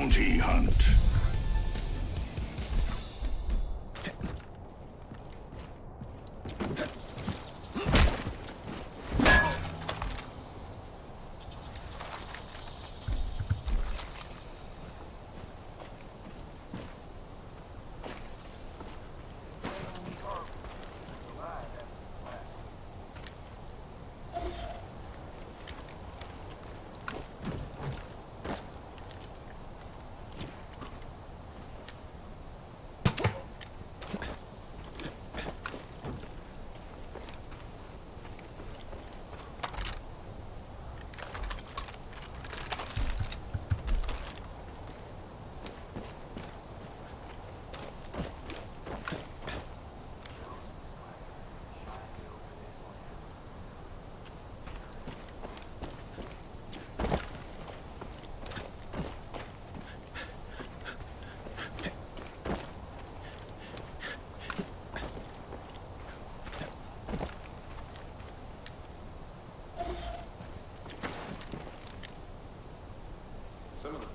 Bounty hunt.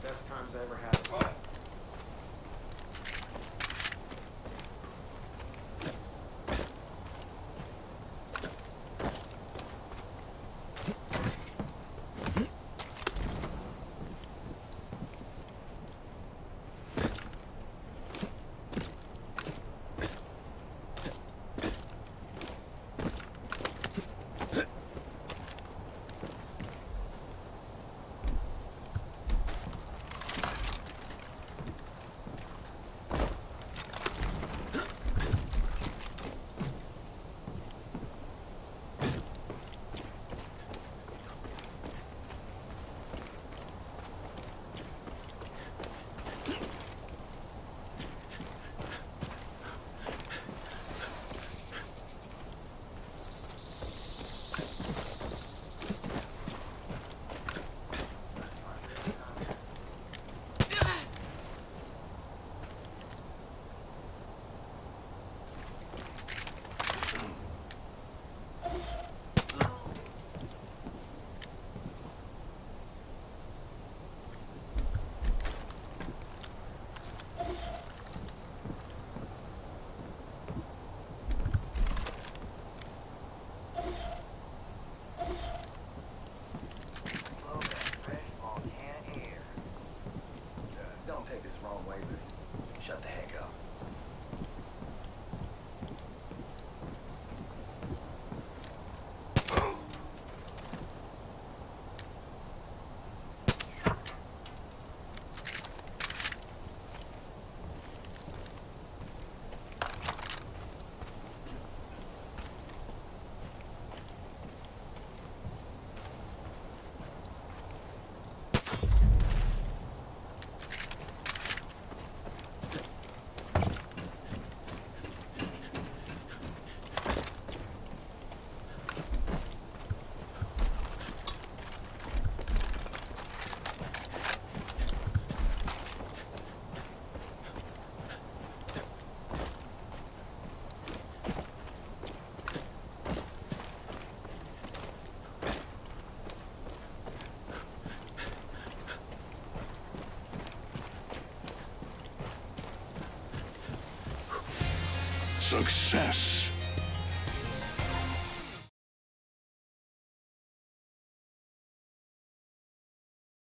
Best times I ever had. Success.